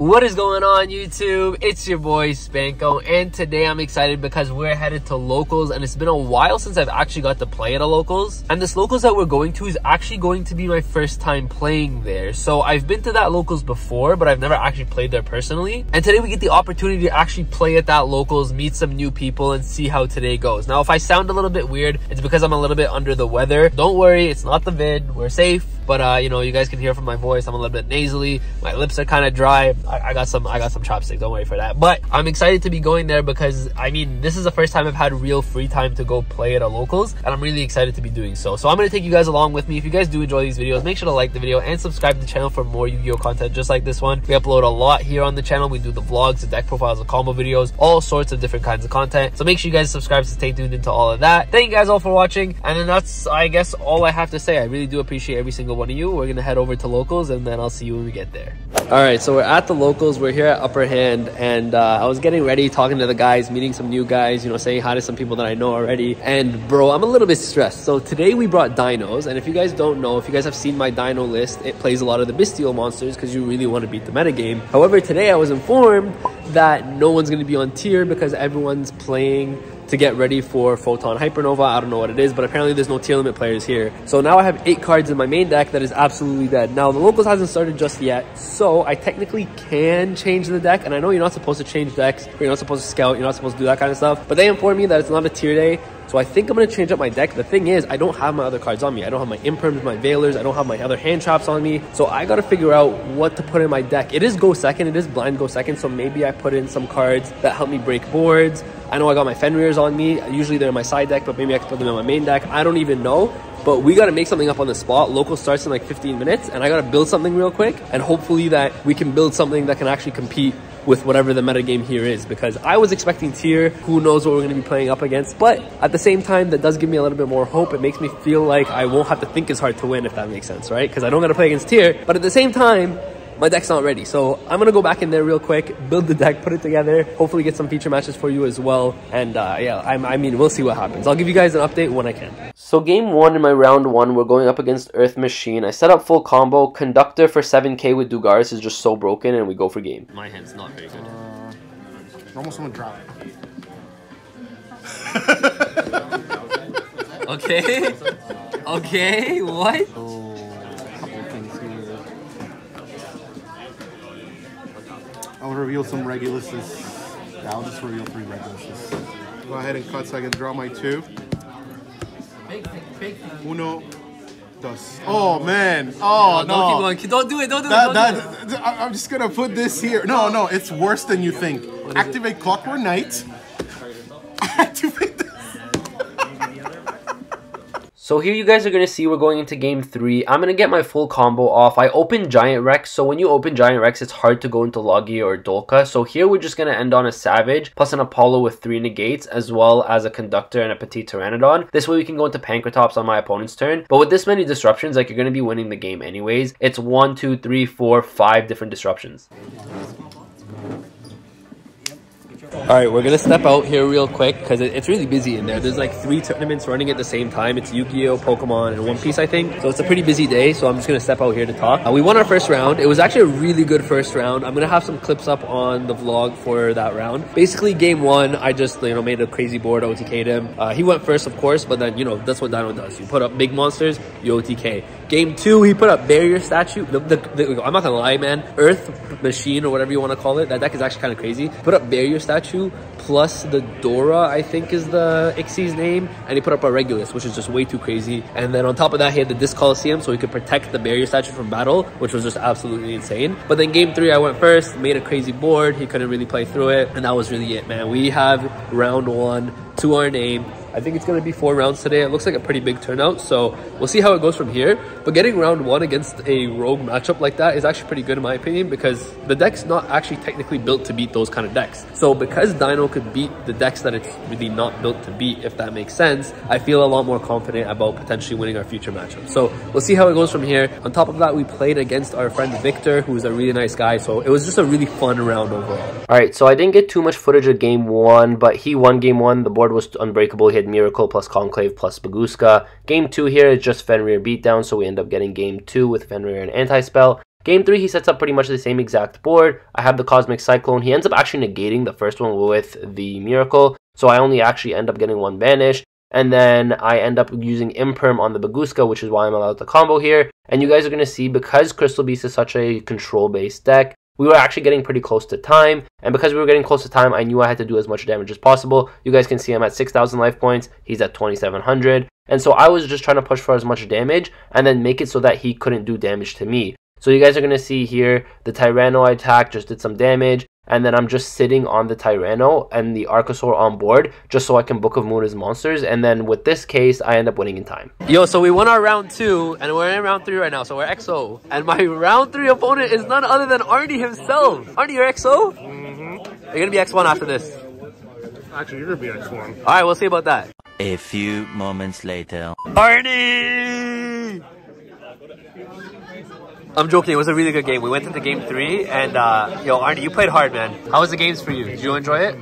What is going on YouTube? It's your boy Spanko and today I'm excited because we're headed to locals and it's been a while since I've actually got to play at a locals and this locals that we're going to is actually going to be my first time playing there. So I've been to that locals before but I've never actually played there personally and today we get the opportunity to actually play at that locals, meet some new people and see how today goes. Now if I sound a little bit weird it's because I'm a little bit under the weather. Don't worry it's not the vid, we're safe but uh, you know, you guys can hear from my voice. I'm a little bit nasally. My lips are kind of dry. I, I, got some, I got some chopsticks. Don't worry for that. But I'm excited to be going there because I mean, this is the first time I've had real free time to go play at a locals, and I'm really excited to be doing so. So I'm gonna take you guys along with me. If you guys do enjoy these videos, make sure to like the video and subscribe to the channel for more Yu-Gi-Oh content just like this one. We upload a lot here on the channel. We do the vlogs, the deck profiles, the combo videos, all sorts of different kinds of content. So make sure you guys subscribe to stay tuned into all of that. Thank you guys all for watching, and then that's I guess all I have to say. I really do appreciate every single one of you. We're gonna head over to locals and then I'll see you when we get there. All right, so we're at the locals. We're here at Upper Hand and uh, I was getting ready, talking to the guys, meeting some new guys, you know, saying hi to some people that I know already. And bro, I'm a little bit stressed. So today we brought dinos. And if you guys don't know, if you guys have seen my dino list, it plays a lot of the Bystial monsters because you really want to beat the metagame. However, today I was informed that no one's to be on tier because everyone's playing to get ready for Photon Hypernova. I don't know what it is, but apparently there's no tier limit players here. So now I have eight cards in my main deck that is absolutely dead. Now the locals hasn't started just yet, so I technically can change the deck. And I know you're not supposed to change decks, you're not supposed to scout, you're not supposed to do that kind of stuff. But they informed me that it's not a tier day, so I think I'm going to change up my deck. The thing is, I don't have my other cards on me. I don't have my Imperms, my Veilers. I don't have my other hand traps on me. So I got to figure out what to put in my deck. It is go second. It is blind go second. So maybe I put in some cards that help me break boards. I know I got my Fenrirs on me. Usually they're in my side deck, but maybe I can put them in my main deck. I don't even know. But we got to make something up on the spot. Local starts in like 15 minutes, and I got to build something real quick. And hopefully that we can build something that can actually compete with whatever the metagame here is because I was expecting tier. Who knows what we're going to be playing up against? But at the same time, that does give me a little bit more hope. It makes me feel like I won't have to think as hard to win, if that makes sense, right? Because I don't got to play against tier. But at the same time, my deck's not ready. So I'm going to go back in there real quick, build the deck, put it together, hopefully get some feature matches for you as well. And uh, yeah, I, I mean, we'll see what happens. I'll give you guys an update when I can. So game one in my round one, we're going up against Earth Machine. I set up full combo. Conductor for 7k with Dugaris is just so broken and we go for game. My hand's not very good. Uh, almost want to drop okay. okay, what? I'll reveal some Reguluses. Yeah, I'll just reveal three Reguluses. Go ahead and cut so I can draw my two. Uno, dos. Oh man! Oh, no! Don't keep going. Don't do it. Don't do that, it. Don't that, do it. I'm just gonna put this here. No, no, it's worse than you think. Activate Clockwork Knight. Activate So here you guys are going to see we're going into game 3. I'm going to get my full combo off. I opened Giant Rex, so when you open Giant Rex, it's hard to go into Logia or Dolka. So here we're just going to end on a Savage, plus an Apollo with 3 negates, as well as a Conductor and a Petit Pteranodon. This way we can go into Pancratops on my opponent's turn. But with this many disruptions, like you're going to be winning the game anyways. It's one, two, three, four, five different disruptions. All right, we're gonna step out here real quick because it's really busy in there. There's like three tournaments running at the same time. It's Yu-Gi-Oh, Pokemon, and One Piece, I think. So it's a pretty busy day. So I'm just gonna step out here to talk. Uh, we won our first round. It was actually a really good first round. I'm gonna have some clips up on the vlog for that round. Basically, game one, I just you know made a crazy board, OTK'd him. Uh, he went first, of course, but then you know that's what Dino does. You put up big monsters, you OTK. Game two, he put up barrier statue. The, the, the, I'm not gonna lie, man. Earth machine or whatever you want to call it. That deck is actually kind of crazy. Put up barrier statue plus the Dora, I think is the Ixie's name, and he put up a Regulus, which is just way too crazy. And then on top of that, he had the Disc Coliseum, so he could protect the barrier statue from battle, which was just absolutely insane. But then game three, I went first, made a crazy board. He couldn't really play through it, and that was really it, man. We have round one to our name. I think it's going to be four rounds today. It looks like a pretty big turnout, so we'll see how it goes from here. But getting round one against a rogue matchup like that is actually pretty good in my opinion because the deck's not actually technically built to beat those kind of decks. So because Dino could beat the decks that it's really not built to beat, if that makes sense, I feel a lot more confident about potentially winning our future matchup. So we'll see how it goes from here. On top of that, we played against our friend Victor, who's a really nice guy. So it was just a really fun round overall. All right, so I didn't get too much footage of game one, but he won game one. The board was unbreakable. He had Miracle plus Conclave plus Bagooska. Game 2 here is just Fenrir beatdown, so we end up getting game 2 with Fenrir and Anti-Spell. Game three, he sets up pretty much the same exact board. I have the Cosmic Cyclone. He ends up actually negating the first one with the Miracle. So I only actually end up getting one Vanish. And then I end up using Imperm on the Bagooska, which is why I'm allowed to combo here. And you guys are going to see, because Crystal Beast is such a control-based deck, we were actually getting pretty close to time. And because we were getting close to time, I knew I had to do as much damage as possible. You guys can see I'm at 6,000 life points. He's at 2,700. And so I was just trying to push for as much damage and then make it so that he couldn't do damage to me. So you guys are going to see here, the Tyranno attack just did some damage. And then I'm just sitting on the Tyranno and the Archosaur on board just so I can Book of Moon as monsters. And then with this case, I end up winning in time. Yo, so we won our round two and we're in round three right now. So we're XO. And my round three opponent is none other than Arnie himself. Arnie, you're XO? Mm-hmm. You're going to be X1 after this. Actually, you're going to be X1. All right, we'll see about that. A few moments later. Arnie! I'm joking. It was a really good game. We went into game three, and uh, yo, Arnie, you played hard, man. How was the games for you? Did you enjoy it?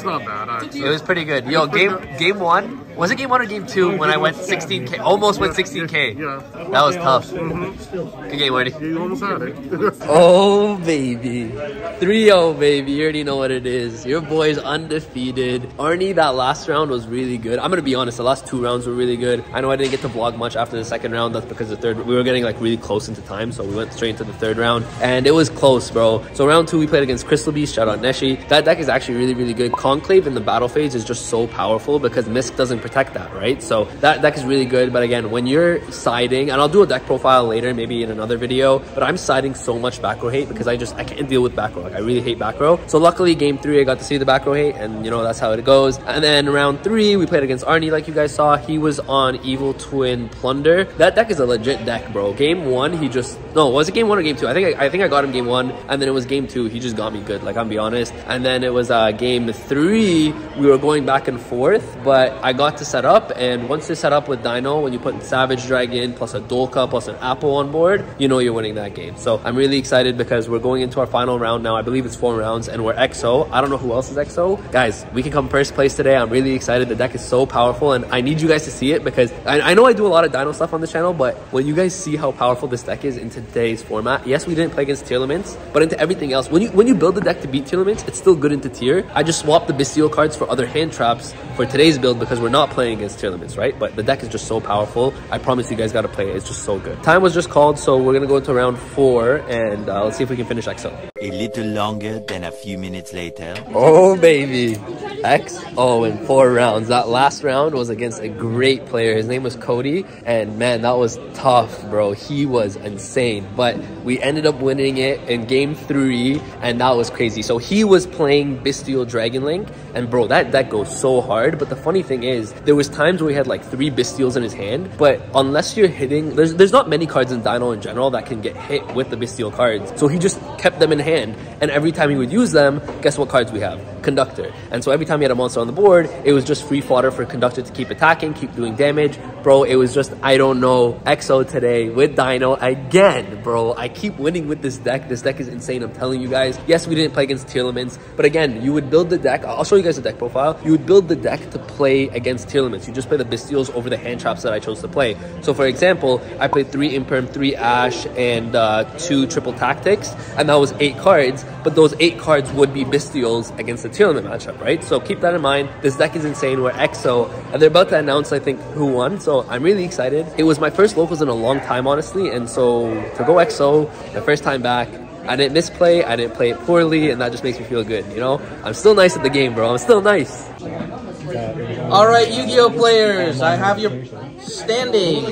It was not bad. Actually. It was pretty good. Yo, game game one was it game one or game two when I went 16k? Almost went 16k. Yeah. That was tough. Mm-hmm. Good game, Arnie. You almost had it. Oh, baby. 3-0, baby. You already know what it is. Your boy's undefeated. Arnie, that last round was really good. I'm going to be honest, the last two rounds were really good. I know I didn't get to vlog much after the second round. That's because the third, we were getting like really close into time. So we went straight into the third round. And it was close, bro. So round two, we played against Crystal Beast. Shout out Neshi. That deck is actually really, really good. Conclave in the battle phase is just so powerful because Misk doesn't protect that, right? So that deck is really good. But again, when you're siding, and I'll do a deck profile later, maybe in another video, but I'm siding so much back row hate because I just, I can't deal with back row. Like I really hate back row. So luckily game three, I got to see the back row hate and you know, that's how it goes. And then round three, we played against Arnie like you guys saw. He was on Evil Twin Plunder. That deck is a legit deck, bro. Game one, he just, no, was it game one or game two? I think I, I think I got him game one and then it was game two. He just got me good, like I'm be honest. And then it was uh, game three, we were going back and forth, but I got to set up and once they set up with Dino, when you put Savage Dragon plus a Dolka plus an Apple on board, you know you're winning that game. So I'm really excited because we're going into our final round now. I believe it's four rounds and we're XO. I don't know who else is XO. Guys, we can come first place today. I'm really excited. The deck is so powerful and I need you guys to see it because I, I know I do a lot of Dino stuff on the channel, but when you guys see how powerful this deck is in today's format, yes, we didn't play against Tearlaments, but into everything else, when you when you build the deck to beat Tearlaments, it's still good into tier. I just swapped the Bystial cards for other hand traps for today's build because we're not playing against Tearlaments, right? But the deck is just so powerful. I promise you guys got to play it. It's just so good. Time was just called, so we're going to go into round four and uh, let's see if we can finish XO. A little longer than a few minutes later. Oh, baby. XO oh, in four rounds. That last round was against a great player. His name was Cody. And man, that was tough, bro. He was insane. But we ended up winning it in game three, and that was crazy. So he was playing Bystial Dragon Link. And bro, that deck goes so hard. But the funny thing is, there was times where he had like three Bystials in his hand. But unless you're hitting, there's there's not many cards in Dino in general that can get hit with the Bystial cards. So he just kept them in hand. And every time he would use them, guess what cards we have? Conductor. And so every time he had a monster on the board, it was just free fodder for Conductor to keep attacking, keep doing damage. Bro, it was just, I don't know, Exo today with Dino again, bro. I keep winning with this deck. This deck is insane, I'm telling you guys. Yes, we didn't play against Tearlaments, but again, you would build the deck. I'll show you guys the deck profile. You would build the deck to play against Tearlaments. You just play the Bystials over the hand traps that I chose to play. So for example, I played three Imperm, three Ash, and uh, two Triple Tactics, and that was eight cards, but those eight cards would be Bystials against the Tearlament matchup, right? So keep that in mind. This deck is insane. We're XO, and they're about to announce, I think, who won. So I'm really excited. It was my first locals in a long time, honestly, and so to go XO, my first time back, I didn't misplay, I didn't play it poorly, and that just makes me feel good, you know? I'm still nice at the game, bro. I'm still nice. All right, Yu-Gi-Oh players, I have your standing.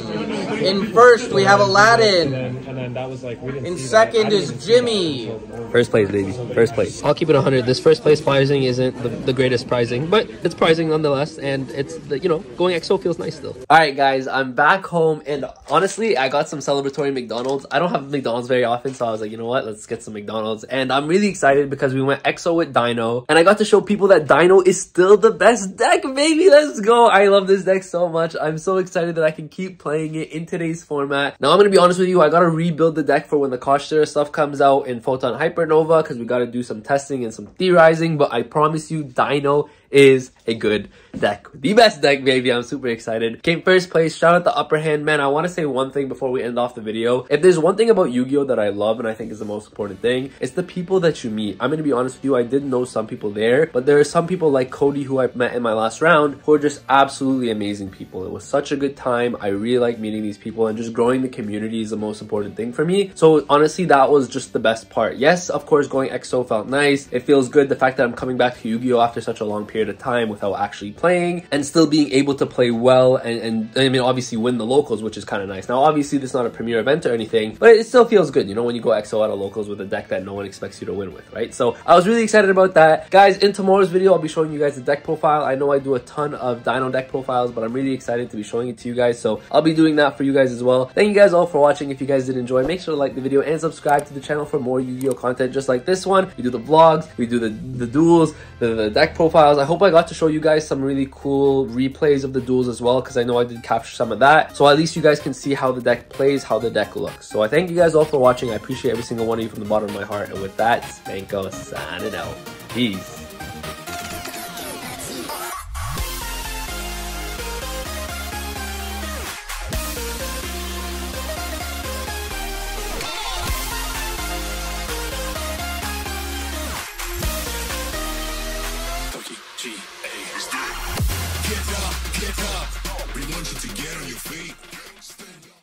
In first, we have Aladdin. And then that was like we didn't. In second is Jimmy. First place, baby. First place. I'll keep it 100. This first place prizing isn't the, the greatest prizing, but it's prizing nonetheless. And it's, the, you know, going XO feels nice still. All right, guys, I'm back home. And honestly, I got some celebratory McDonald's. I don't have McDonald's very often, so I was like, you know what? Let's get some McDonald's. And I'm really excited because we went XO with Dino. And I got to show people that Dino is still the best deck, baby. Let's go. I love this deck so much. I'm so excited that I can keep playing it in today's format. Now, I'm going to be honest with you. I got to rebuild the deck for when the Kashtira stuff comes out in Photon Hypernova because we got to do some testing and some theorizing. But I promise you, Dino is a good deck. The best deck, baby. I'm super excited. Came first place. Shout out the upper hand. Man, I want to say one thing before we end off the video. If there's one thing about Yu-Gi-Oh! that I love and I think is the most important thing, it's the people that you meet. I'm going to be honest with you. I did know some people there, but there are some people like Cody who I've met in my last round who are just absolutely amazing people. It was such a good time. I really like meeting these people and just growing the community is the most important thing for me. So honestly, that was just the best part. Yes, of course, going EXO felt nice. It feels good. The fact that I'm coming back to Yu-Gi-Oh! after such a long period of time without actually playing and still being able to play well and, and I mean, obviously win the locals, which is kind of nice. Now, obviously, this is not a premier event or anything, but it still feels good, you know, when you go EXO out of locals with a deck that no one expects you to win with, right? So I was really excited about that. Guys, in tomorrow's video, I'll be showing you guys the deck profile. I know I do a ton of Dino deck profiles, but I'm really excited to be showing it to you guys. So I'll be doing that for you guys as well. Thank you guys all for watching. If you guys did enjoy, make sure to like the video and subscribe to the channel for more Yu-Gi-Oh content just like this one. We do the vlogs, we do the, the duels, the, the deck profiles. I hope I got to show you guys some really cool replays of the duels as well because I know I did capture some of that. So at least you guys can see how the deck plays, how the deck looks. So I thank you guys all for watching. I appreciate every single one of you from the bottom of my heart. And with that, Spanko signing out. Peace.